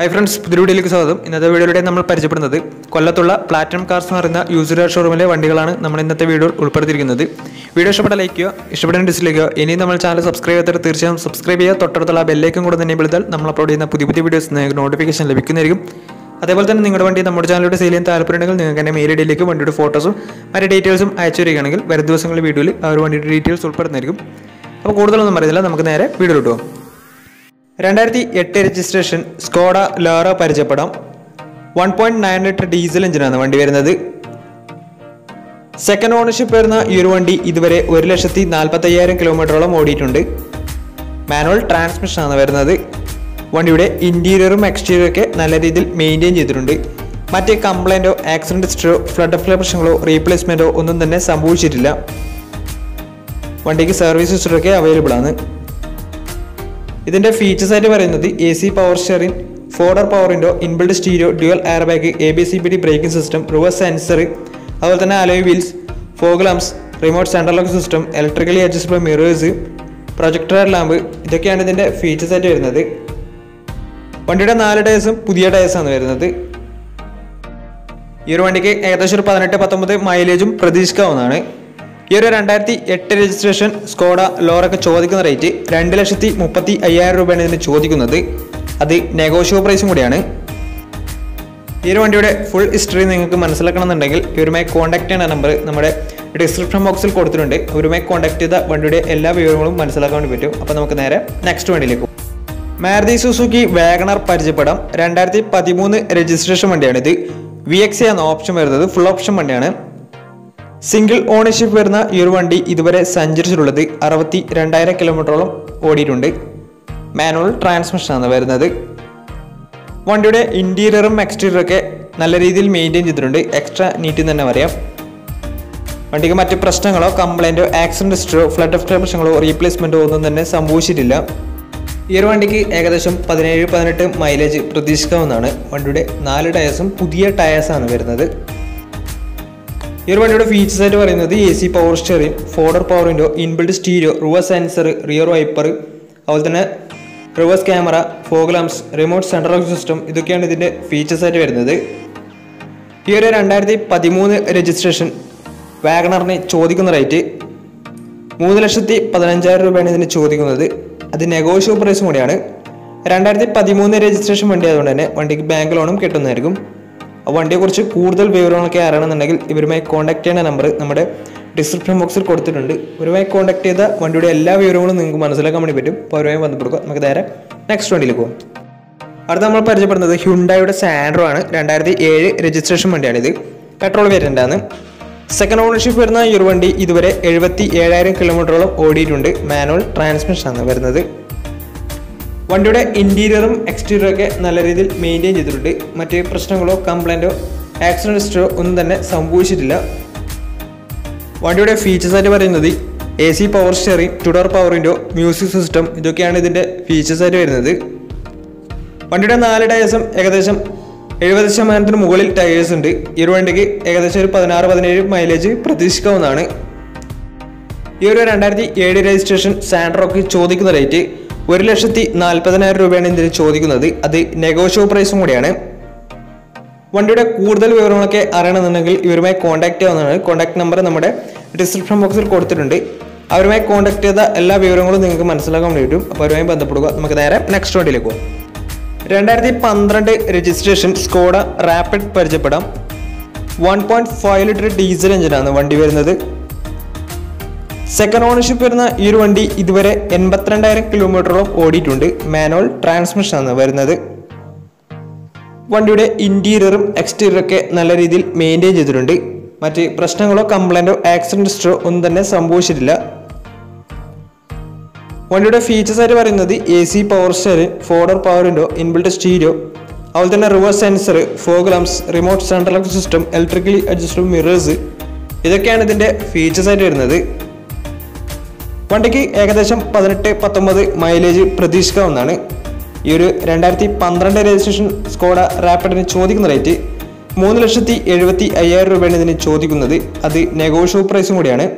Hi friends പുതിയ വീഡിയോയിലേക്ക് സ്വാഗതം. ഇന്നത്തെ വീഡിയോയിലൂടെ നമ്മൾ പരിചയപ്പെടുന്നത് കൊല്ലത്തുള്ള പ്ലാറ്റിനം കാർസ് എന്ന് പറയുന്ന യൂസർ ഷോറൂമിലെ വണ്ടികളാണ് നമ്മൾ ഇന്നത്തെ വീഡിയോയിൽ ഉൾപ്പെടുത്തിയിരിക്കുന്നത്. വീഡിയോ ഇഷ്ടപ്പെട്ട ലൈക്ക് ചെയ്യുക ഇഷ്ടപ്പെടുന്ന ഡിസ്ലൈക്ക് ഇനി നമ്മൾ ചാനൽ സബ്സ്ക്രൈബ് ചെയ്തിട്ട് തീർച്ചയായും സബ്സ്ക്രൈബ് ചെയ്യുക. തൊട്ടടുത്തുള്ള ബെല്ലേക്കും കൂടെ തന്നെ വിളിച്ചാൽ നമ്മൾ അപ്ലോഡ് ചെയ്യുന്ന പുതിയ പുതിയ വീഡിയോസ് നിങ്ങൾക്ക് നോട്ടിഫിക്കേഷൻ ലഭിക്കുന്നതായിരിക്കും. അതേപോലെ തന്നെ നിങ്ങളുടെ വണ്ടി നമ്മുടെ ചാനലിലൂടെ സെയിൽ ചെയ്യാൻ താല്പര്യമുണ്ടെങ്കിൽ നിങ്ങൾക്ക് എന്റെ മെയിൽ ഐഡിയിലേക്ക് വണ്ടിയുടെ ഫോട്ടോസും മറ്റു ഡീറ്റെയിൽസും അയച്ചു തരികയാണെങ്കിൽ വരും ദിവസങ്ങളിൽ വീഡിയോയിൽ ആ ഒരു വണ്ടിയുടെ ഡീറ്റെയിൽസ് ഉൾപ്പെടുന്നതായിരിക്കും. അപ്പോൾ കൂടുതലൊന്നും അറിയില്ല നമുക്ക് നേരെ വീഡിയോ കിട്ടുമോ രണ്ടായിരത്തി എട്ട് രജിസ്ട്രേഷൻ സ്കോഡ ലോറ പരിചയപ്പെടാം. One point nine litre diesel എഞ്ചിനാണ് വണ്ടി വരുന്നത്. സെക്കൻഡ് ഓണർഷിപ്പ് വരുന്ന ഈ ഒരു വണ്ടി ഇതുവരെ ഒരു ലക്ഷത്തി നാൽപ്പത്തി അയ്യായിരം കിലോമീറ്ററോളം ഓടിയിട്ടുണ്ട്. മാനുവൽ ട്രാൻസ്മിഷനാണ് വരുന്നത്. വണ്ടിയുടെ ഇന്റീരിയറും എക്സ്റ്റീരിയറും ഒക്കെ നല്ല രീതിയിൽ മെയിന്റെയിൻ ചെയ്തിട്ടുണ്ട്. മറ്റ് കംപ്ലൈന്റോ ആക്സിഡന്റ് ഹിസ്റ്ററോ ഫ്ലഡ് ഫ്ലെ പ്രശ്നങ്ങളോ റീപ്ലേസ്മെന്റോ ഒന്നും തന്നെ സംഭവിച്ചിട്ടില്ല. വണ്ടിക്ക് സർവീസ് ഹിസ്റ്ററൊക്കെ അവൈലബിൾ ആണ്. ഇതിന്റെ ഫീച്ചേഴ്സ് ആയിട്ട് പറയുന്നത് A C power steering four door power window inbuilt stereo dual air bag A B C B D braking system reverse sensor അതുപോലെ തന്നെ alloy wheels fog lamps remote central lock system electrically adjustable mirrors projector lamp ഇതൊക്കെയാണ് ഇതിന്റെ features ആയിട്ട് വരുന്നത്. വണ്ടിയുടെ നാല് ടയേഴ്സും പുതിയ ടയേഴ്സാണ് വരുന്നത്. ഈ ഒരു വണ്ടിക്ക് ഏകദേശം ഒരു പതിനെട്ട് പത്തൊമ്പത് മൈലേജും പ്രതീക്ഷിക്കാവുന്നതാണ്. ഈ ഒരു രണ്ടായിരത്തി എട്ട് രജിസ്ട്രേഷൻ സ്കോഡ ലോറൊക്കെ ചോദിക്കുന്ന റേറ്റ് രണ്ട് ലക്ഷത്തി മുപ്പത്തി അയ്യായിരം രൂപയാണ് ഇതിന് ചോദിക്കുന്നത്. അത് നെഗോഷ്യോ പ്രൈസും കൂടിയാണ്. ഈ ഒരു വണ്ടിയുടെ ഫുൾ ഹിസ്റ്ററി നിങ്ങൾക്ക് മനസ്സിലാക്കണമെന്നുണ്ടെങ്കിൽ ഇവരുമായി കോൺടാക്ട് ചെയ്യുന്ന നമ്പർ നമ്മുടെ ഡിസ്ക്രിപ്ഷൻ ബോക്സിൽ കൊടുത്തിട്ടുണ്ട്. ഇവരുമായി കോൺടാക്ട് ചെയ്ത വണ്ടിയുടെ എല്ലാ വിവരങ്ങളും മനസ്സിലാക്കാൻ വേണ്ടി പറ്റും. അപ്പോൾ നമുക്ക് നേരെ നെക്സ്റ്റ് വണ്ടിയിലേക്ക് മാരുതി സുസുക്കി വാഗണർ പരിചയപ്പെടാം. രണ്ടായിരത്തി പതിമൂന്ന് രജിസ്ട്രേഷൻ വണ്ടിയാണിത്. വി എക്സ് എന്ന ഓപ്ഷൻ വരുന്നത്. ഫുൾ ഓപ്ഷൻ വണ്ടിയാണ്. സിംഗിൾ ഓണർഷിപ്പ് വരുന്ന ഈ ഒരു വണ്ടി ഇതുവരെ സഞ്ചരിച്ചിട്ടുള്ളത് അറുപത്തി രണ്ടായിരം കിലോമീറ്ററോളം ഓടിയിട്ടുണ്ട്. മാനുവൽ ട്രാൻസ്മിഷൻ ആണ് വരുന്നത്. വണ്ടിയുടെ ഇന്റീരിയറും എക്സ്റ്റീരിയറും ഒക്കെ നല്ല രീതിയിൽ മെയിന്റെയിൻ ചെയ്തിട്ടുണ്ട്. എക്സ്ട്രാ നീറ്റ് തന്നെ പറയാം. വണ്ടിക്ക് മറ്റ് പ്രശ്നങ്ങളോ കംപ്ലൈന്റോ ആക്സിഡന്റ് ഹിസ്റ്ററോ ഫ്ലഡ് ഓഫ് പ്രശ്നങ്ങളോ റീപ്ലേസ്മെന്റോ ഒന്നും തന്നെ സംഭവിച്ചിട്ടില്ല. ഈ ഒരു വണ്ടിക്ക് ഏകദേശം പതിനേഴ് പതിനെട്ട് മൈലേജ് പ്രതീക്ഷിക്കാവുന്നതാണ്. വണ്ടിയുടെ നാല് ടയേഴ്സും പുതിയ ടയേഴ്സാണ് വരുന്നത്. ഈ ഒരു വണ്ടിയുടെ ഫീച്ചേഴ്സ് ആയിട്ട് പറയുന്നത് A C power steering four door power window inbuilt stereo reverse sensor rear wiper അതുപോലെ തന്നെ reverse camera fog lamps remote central system ഇതൊക്കെയാണ് ഇതിന്റെ ഫീച്ചേഴ്സ് ആയിട്ട് വരുന്നത്. ഈ ഒരു രണ്ടായിരത്തി പതിമൂന്ന് രജിസ്ട്രേഷൻ വാഗണറിന് ചോദിക്കുന്ന റേറ്റ് മൂന്ന് ലക്ഷത്തി പതിനഞ്ചായിരം രൂപയാണ് ഇതിന് ചോദിക്കുന്നത്. അത് നെഗോഷ്യോ പ്രൈസും കൂടിയാണ്. രണ്ടായിരത്തി പതിമൂന്ന് രജിസ്ട്രേഷൻ വണ്ടി ആയതുകൊണ്ട് തന്നെ വണ്ടിക്ക് ബാങ്ക് ലോണും കിട്ടുന്നതായിരിക്കും. വണ്ടിയെക്കുറിച്ച് കൂടുതൽ വിവരങ്ങളൊക്കെ അറിയണമെന്നുണ്ടെങ്കിൽ ഇവരുമായി കോൺടാക്ട് ചെയ്യേണ്ട നമ്പർ നമ്മുടെ ഡിസ്ക്രിപ്ഷൻ ബോക്സിൽ കൊടുത്തിട്ടുണ്ട്. ഇവരുമായി കോൺടാക്ട് ചെയ്ത വണ്ടിയുടെ എല്ലാ വിവരങ്ങളും നിങ്ങൾക്ക് മനസ്സിലാക്കാൻ വേണ്ടി പറ്റും. അപ്പോൾ അവരുമായി ബന്ധപ്പെടുക നമുക്ക് നേരെ നെക്സ്റ്റ് വണ്ടിയിലേക്ക് പോകും. അടുത്ത നമ്മൾ പരിചയപ്പെടുന്നത് ഹ്യുണ്ടായുടെ സാൻഡ്രോ ആണ്. രണ്ടായിരത്തി ഏഴ് രജിസ്ട്രേഷൻ വണ്ടിയാണിത്. പെട്രോൾ വേരിയന്റ് ആണ്. സെക്കൻഡ് ഓണർഷിപ്പ് വരുന്ന ഈ ഒരു വണ്ടി ഇതുവരെ എഴുപത്തി ഏഴായിരം കിലോമീറ്ററോളം ഓടിയിട്ടുണ്ട്. മാനുവൽ ട്രാൻസ്മിഷനാണ് വരുന്നത്. വണ്ടിയുടെ ഇന്റീരിയറും എക്സ്റ്റീരിയറും ഒക്കെ നല്ല രീതിയിൽ മെയിന്റെയിൻ ചെയ്തിട്ടുണ്ട്. മറ്റ് പ്രശ്നങ്ങളോ കംപ്ലൈന്റോ ആക്സിഡന്റ് ഹിസ്റ്ററോ ഒന്നും തന്നെ സംഭവിച്ചിട്ടില്ല. വണ്ടിയുടെ ഫീച്ചേഴ്സ് ആയിട്ട് പറയുന്നത് A C power steering two door power window music system ഇതൊക്കെയാണ് ഇതിന്റെ ഫീച്ചേഴ്സ് ആയിട്ട് വരുന്നത്. വണ്ടിയുടെ നാല് ടയേഴ്സും ഏകദേശം എഴുപത് ശതമാനത്തിന് മുകളിൽ ടയേഴ്സ് ഉണ്ട്. ഈ ഒരു വണ്ടിക്ക് ഏകദേശം ഒരു പതിനാറ് പതിനേഴ് മൈലേജ് പ്രതീക്ഷിക്കാവുന്നതാണ്. ഈ ഒരു രണ്ടായിരത്തി ഏഴ് രജിസ്ട്രേഷൻ സാൻഡ്രോക്ക് ചോദിക്കുന്ന റേറ്റ് ഒരു ലക്ഷത്തി നാൽപ്പതിനായിരം രൂപയാണ് ഇതിന് ചോദിക്കുന്നത്. അത് നെഗോഷ്യോ പ്രൈസും കൂടിയാണ്. വണ്ടിയുടെ കൂടുതൽ വിവരങ്ങളൊക്കെ അറിയണമെന്നുണ്ടെങ്കിൽ ഇവരുമായി കോൺടാക്ട് ചെയ്യാവുന്നതാണ്. കോൺടാക്ട് നമ്പർ നമ്മുടെ ഡിസ്ക്രിപ്ഷൻ ബോക്സിൽ കൊടുത്തിട്ടുണ്ട്. അവരുമായി കോൺടാക്ട് ചെയ്ത എല്ലാ വിവരങ്ങളും നിങ്ങൾക്ക് മനസ്സിലാക്കാൻ വേണ്ടി പറ്റും. അപ്പോൾ അവരുമായി ബന്ധപ്പെടുക. നമുക്ക് നേരെ നെക്സ്റ്റ് വണ്ടിയിലേക്ക് പോകും രണ്ടായിരത്തി പന്ത്രണ്ട് രജിസ്ട്രേഷൻ സ്കോഡ റാപ്പിഡ് പരിചയപ്പെടാം one point five litre diesel എഞ്ചിനാണ് വണ്ടി വരുന്നത്. സെക്കൻഡ് ഓണർഷിപ്പ് വരുന്ന ഈ ഒരു വണ്ടി ഇതുവരെ എൺപത്തിരണ്ടായിരം കിലോമീറ്ററോളം ഓടിയിട്ടുണ്ട്. മാനുവൽ ട്രാൻസ്മിഷൻ ആണ് വരുന്നത്. വണ്ടിയുടെ ഇന്റീരിയറും എക്സ്റ്റീരിയറും ഒക്കെ നല്ല രീതിയിൽ മെയിന്റെയിൻ ചെയ്തിട്ടുണ്ട്. മറ്റ് പ്രശ്നങ്ങളോ കംപ്ലൈന്റോ ആക്സിഡന്റ് ഹിസ്റ്ററോ ഒന്നും തന്നെ സംഭവിച്ചിട്ടില്ല. വണ്ടിയുടെ ഫീച്ചേഴ്സ് ആയിട്ട് പറയുന്നത് A C power steering four door power window inbuilt stereo അതുപോലെ തന്നെ reverse sensor fog lamps remote central system electrically adjustable mirrors ഇതൊക്കെയാണ് ഇതിന്റെ ഫീച്ചേഴ്സ് ആയിട്ട് വരുന്നത്. വണ്ടിക്ക് ഏകദേശം പതിനെട്ട് പത്തൊമ്പത് മൈലേജ് പ്രതീക്ഷിക്കാവുന്നതാണ്. ഈ ഒരു രണ്ടായിരത്തി പന്ത്രണ്ട് രജിസ്ട്രേഷൻ സ്കോഡ റാപ്പിഡിന് ചോദിക്കുന്ന റേറ്റ് മൂന്ന് ലക്ഷത്തി എഴുപത്തി അയ്യായിരം രൂപയാണ് ഇതിന് ചോദിക്കുന്നത്. അത് നെഗോഷ്യോ പ്രൈസും കൂടിയാണ്.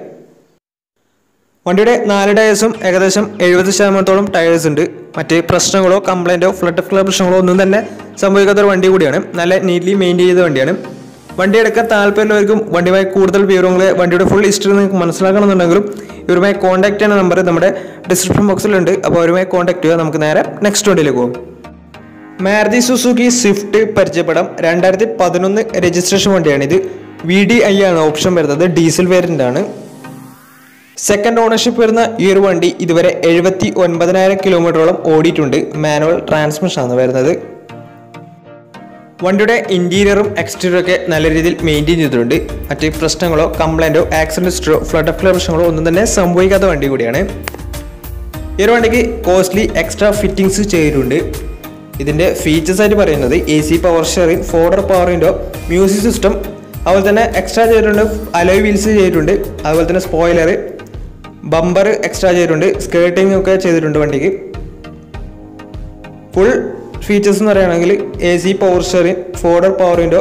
വണ്ടിയുടെ നാല് ടയേഴ്സും ഏകദേശം എഴുപത് ശതമാനത്തോളം ടയേഴ്സ് ഉണ്ട്. മറ്റ് പ്രശ്നങ്ങളോ കംപ്ലൈന്റോ ഫ്ലഡ് ഫ്ലഡ് പ്രശ്നങ്ങളോ ഒന്നും തന്നെ സംഭവിക്കാത്ത ഒരു വണ്ടി കൂടിയാണ്. നല്ല നീറ്റ്ലി മെയിന്റെയിൻ ചെയ്ത വണ്ടിയാണ്. വണ്ടി എടുക്കാൻ താല്പര്യമുള്ളവർക്കും വണ്ടിയുമായി കൂടുതൽ വിവരങ്ങൾ വണ്ടിയുടെ ഫുൾ ഹിസ്റ്ററി നിങ്ങൾക്ക് മനസ്സിലാക്കണമെന്നുണ്ടെങ്കിലും ഇവരുമായി കോൺടാക്ട് ചെയ്യുന്ന നമ്പർ നമ്മുടെ ഡിസ്ക്രിപ്ഷൻ ബോക്സിലുണ്ട് അപ്പോൾ അവരുമായി കോൺടാക്ട് ചെയ്യുക. നമുക്ക് നേരെ നെക്സ്റ്റ് വണ്ടിയിലേക്ക് പോകും. മാരുതി സുസുക്കി സ്വിഫ്റ്റ് പരിചയപ്പെടാം. രണ്ടായിരത്തി പതിനൊന്ന് രജിസ്ട്രേഷൻ വണ്ടിയാണ് ഇത് വി ഡി ഐ ആണ് ഓപ്ഷൻ വരുന്നത്. ഡീസൽ വേരിയന്റ് ആണ്. സെക്കൻഡ് ഓണർഷിപ്പ് വരുന്ന ഈ ഒരു വണ്ടി ഇതുവരെ എഴുപത്തി ഒൻപതിനായിരം കിലോമീറ്ററോളം ഓടിയിട്ടുണ്ട്. മാനുവൽ ട്രാൻസ്മിഷൻ ആണ് വരുന്നത്. വണ്ടിയുടെ ഇന്റീരിയറും എക്സ്റ്റീരിയറും ഒക്കെ നല്ല രീതിയിൽ മെയിന്റെയിൻ ചെയ്തിട്ടുണ്ട്. മറ്റ് പ്രശ്നങ്ങളോ കംപ്ലൈന്റോ ആക്സിഡന്റ് ഹിസ്റ്ററോ ഫ്ലഡ് ഓഫ് പ്രശ്നങ്ങളോ ഒന്നും തന്നെ സംഭവിക്കാത്ത വണ്ടി കൂടിയാണ്. ഈ ഒരു വണ്ടിക്ക് കോസ്റ്റ്ലി എക്സ്ട്രാ ഫിറ്റിങ്സ് ചെയ്തിട്ടുണ്ട്. ഇതിന്റെ ഫീച്ചേഴ്സ് ആയിട്ട് പറയുന്നത് A C power steering four door power window music system അതുപോലെ തന്നെ എക്സ്ട്രാ ചെയ്തിട്ടുണ്ട് അലോയ് വീൽസ് ചെയ്തിട്ടുണ്ട് അതുപോലെ തന്നെ സ്പോയിലർ ബമ്പർ എക്സ്ട്രാ ചെയ്തിട്ടുണ്ട് സ്കേർട്ടിങ് ഒക്കെ ചെയ്തിട്ടുണ്ട് വണ്ടിക്ക്. ഫുൾ ഫീച്ചേഴ്സ് എന്ന് പറയുകയാണെങ്കിൽ A C power steering four door power window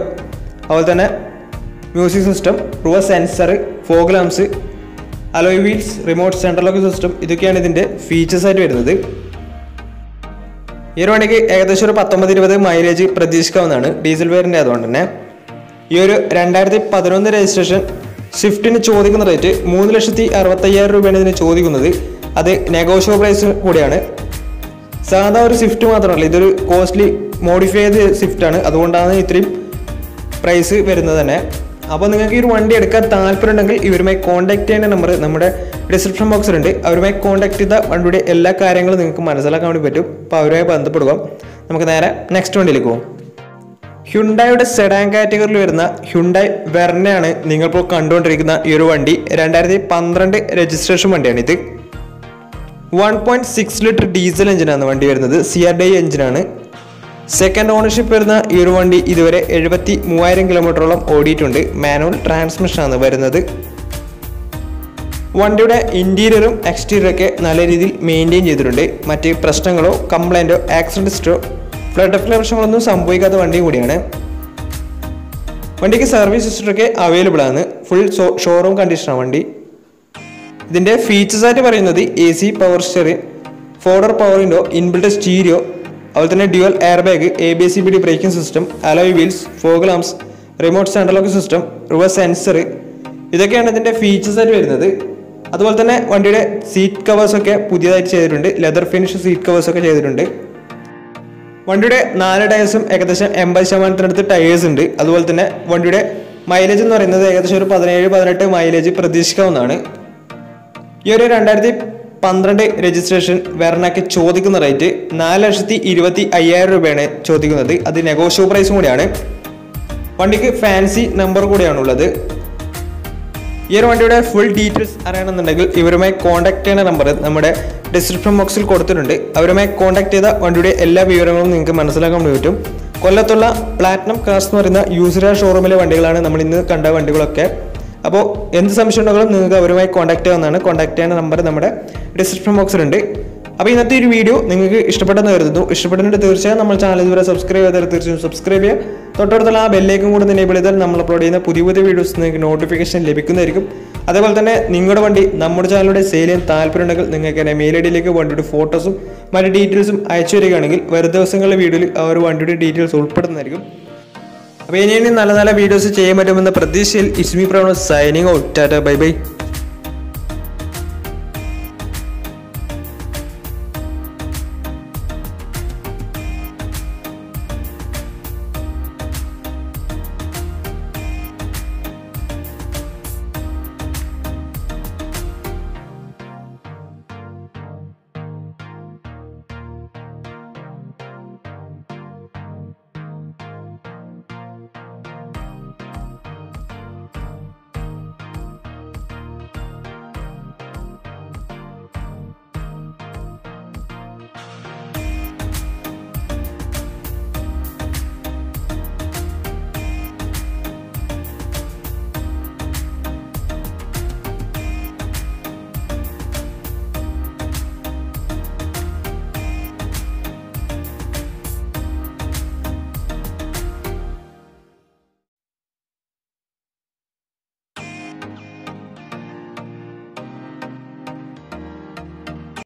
അതുപോലെ തന്നെ music system റൂവ sensor fog lamps alloy wheels remote central lock system ഇതൊക്കെയാണ് ഇതിന്റെ ഫീച്ചേഴ്സ് ആയിട്ട് വരുന്നത്. ഈ ഒരു വണ്ടിക്ക് ഏകദേശം ഒരു പത്തൊമ്പത് ഇരുപത് മൈലേജ് പ്രതീക്ഷിക്കാവുന്നതാണ് ഡീസൽ വേരിന്റെ അതുകൊണ്ട് തന്നെ. ഈ ഒരു രണ്ടായിരത്തി പതിനൊന്ന് രജിസ്ട്രേഷൻ സ്വിഫ്റ്റിന് ചോദിക്കുന്ന റേറ്റ് മൂന്ന് ലക്ഷത്തി അറുപത്തയ്യായിരം രൂപയാണ് ഇതിന് ചോദിക്കുന്നത്. അത് നെഗോഷ്യബിൾ പ്രൈസ് കൂടിയാണ്. സാധാ ഒരു സ്വിഫ്റ്റ് മാത്രമല്ല ഇതൊരു കോസ്റ്റ്ലി മോഡിഫൈ ചെയ്ത ആണ്. അതുകൊണ്ടാണ് ഇത്രയും പ്രൈസ് വരുന്നത് തന്നെ. അപ്പോൾ നിങ്ങൾക്ക് ഈ ഒരു വണ്ടി എടുക്കാൻ താല്പര്യമുണ്ടെങ്കിൽ ഇവരുമായി കോൺടാക്ട് ചെയ്യേണ്ട നമ്പർ നമ്മുടെ ഡിസ്ക്രിപ്ഷൻ ബോക്സിലുണ്ട് അവരുമായി കോൺടാക്ട് ചെയ്ത വണ്ടിയുടെ എല്ലാ കാര്യങ്ങളും നിങ്ങൾക്ക് മനസ്സിലാക്കാൻ വേണ്ടി പറ്റും. അപ്പോൾ അവരുമായി ബന്ധപ്പെടുക നമുക്ക് നേരെ നെക്സ്റ്റ് വണ്ടിയിലേക്ക് പോകും ഹ്യുണ്ടായുടെ സെഡാൻ കാറ്റഗറിയിൽ വരുന്ന ഹ്യുണ്ടായ് വെർണയാണ് നിങ്ങളിപ്പോൾ കണ്ടുകൊണ്ടിരിക്കുന്ന ഈ ഒരു വണ്ടി. രണ്ടായിരത്തി പന്ത്രണ്ട് രജിസ്ട്രേഷൻ വണ്ടിയാണ് ഇത് one point six litre diesel എഞ്ചിനാണ് വണ്ടി വരുന്നത്. സി ആർ ഡി എഞ്ചിനാണ് സെക്കൻഡ് ഓണർഷിപ്പ് വരുന്ന ഈ ഒരു വണ്ടി ഇതുവരെ എഴുപത്തി മൂവായിരം കിലോമീറ്ററോളം ഓടിയിട്ടുണ്ട്. മാനുവൽ ട്രാൻസ്മിഷനാണ് വരുന്നത്. വണ്ടിയുടെ ഇന്റീരിയറും എക്സ്റ്റീരിയറൊക്കെ നല്ല രീതിയിൽ മെയിന്റെയിൻ ചെയ്തിട്ടുണ്ട്. മറ്റ് പ്രശ്നങ്ങളോ കംപ്ലൈന്റോ ആക്സിഡന്റ് ഹിസ്റ്ററോ ഫ്ലഡ് പ്രശ്നങ്ങളൊന്നും സംഭവിക്കാത്ത വണ്ടി കൂടിയാണ്. വണ്ടിക്ക് സർവീസ് ഹിസ്റ്ററൊക്കെ അവൈലബിൾ ആണ്. ഫുൾ ഷോറൂം കണ്ടീഷനാണ് വണ്ടി. ഇതിന്റെ ഫീച്ചേഴ്സ് ആയിട്ട് പറയുന്നത് A C power steering four door power window inbuilt stereo അതുപോലെ തന്നെ dual air bag A B C B D braking system alloy wheels fog lamps remote central lock system reverse sensor ഇതൊക്കെയാണ് ഇതിന്റെ features ആയിട്ട് വരുന്നത്. അതുപോലെ തന്നെ വണ്ടിയുടെ seat covers ഒക്കെ പുതിയതായിട്ട് ചെയ്തിട്ടുണ്ട്. ലെതർ ഫിനിഷ് സീറ്റ് കവേഴ്സ് ഒക്കെ ചെയ്തിട്ടുണ്ട്. വണ്ടിയുടെ നാല് ടയേഴ്സും ഏകദേശം എൺപത് ശതമാനത്തിനടുത്ത് ടയേഴ്സ് ഉണ്ട്. അതുപോലെ തന്നെ വണ്ടിയുടെ മൈലേജ് എന്ന് പറയുന്നത് ഏകദേശം ഒരു പതിനേഴ് പതിനെട്ട് മൈലേജ് പ്രതീക്ഷിക്കാവുന്നതാണ്. ഈ ഒരു രണ്ടായിരത്തി പന്ത്രണ്ട് രജിസ്ട്രേഷൻ വെർണയ്ക്ക് ചോദിക്കുന്ന റേറ്റ് നാല് ലക്ഷത്തി ഇരുപത്തി അയ്യായിരം രൂപയാണ് ചോദിക്കുന്നത്. അത് നെഗോഷ്യബിൾ പ്രൈസും കൂടിയാണ്. വണ്ടിക്ക് ഫാൻസി നമ്പർ കൂടിയാണുള്ളത്. ഈ ഒരു വണ്ടിയുടെ ഫുൾ ഡീറ്റെയിൽസ് അറിയണമെന്നുണ്ടെങ്കിൽ ഇവരുമായി കോൺടാക്ട് ചെയ്യുന്ന നമ്പർ നമ്മുടെ ഡിസ്ക്രിപ്ഷൻ ബോക്സിൽ കൊടുത്തിട്ടുണ്ട്. അവരുമായി കോൺടാക്ട് ചെയ്ത വണ്ടിയുടെ എല്ലാ വിവരങ്ങളും നിങ്ങൾക്ക് മനസ്സിലാക്കാൻ പറ്റും. കൊല്ലത്തുള്ള പ്ലാറ്റിനം കാർസ് എന്ന് പറയുന്ന യൂസര ഷോറൂമിലെ വണ്ടികളാണ് നമ്മൾ ഇന്ന് കണ്ട വണ്ടികളൊക്കെ. അപ്പോൾ എന്ത് സംശയം ഉണ്ടെങ്കിലും നിങ്ങൾക്ക് അവരുമായി കോൺടാക്ട് ചെയ്യാവുന്നതാണ്. കോൺടാക്ട് ചെയ്യുന്ന നമ്പർ നമ്മുടെ ഡിസ്ക്രിപ്ഷൻ ബോക്സിലുണ്ട് അപ്പോൾ ഇന്നത്തെ ഒരു വീഡിയോ നിങ്ങൾക്ക് ഇഷ്ടപ്പെട്ടെന്ന് കരുതുന്നു. ഇഷ്ടപ്പെട്ടിട്ടുണ്ട് തീർച്ചയായും നമ്മൾ ചാനൽ ഇതുവരെ സബ്സ്ക്രൈബ് ചെയ്താൽ തീർച്ചയായും സബ്സ്ക്രൈബ് ചെയ്യുക. തൊട്ടടുത്തുള്ള ആ ബെല്ലേക്കും കൂടെ എനേബിൾ ചെയ്താൽ നമ്മൾ അപ്ലോഡ് ചെയ്യുന്ന പുതിയ പുതിയ വീഡിയോസ് നിങ്ങൾക്ക് നോട്ടിഫിക്കേഷൻ ലഭിക്കുന്നതായിരിക്കും. അതേപോലെ തന്നെ നിങ്ങളുടെ വണ്ടി നമ്മുടെ ചാനലിലൂടെ സെയിൽ ചെയ്യാൻ താല്പര്യമുണ്ടെങ്കിൽ നിങ്ങൾക്ക് എന്നെ മെയിൽ ഐ ഡിയിലേക്ക് വണ്ടിയുടെ ഫോട്ടോസും മറ്റു ഡീറ്റെയിൽസും അയച്ചു വരികയാണെങ്കിൽ വരും ദിവസങ്ങളിലെ വീഡിയോയിൽ ആ ഒരു വണ്ടിയുടെ ഡീറ്റെയിൽസ് ഉൾപ്പെടുന്നതായിരിക്കും. അപ്പോൾ ഇനി ഇനി നല്ല നല്ല വീഡിയോസ് ചെയ്യാൻ പറ്റുമെന്ന പ്രതീക്ഷയിൽ Ismi Pravana signing out tata bye bye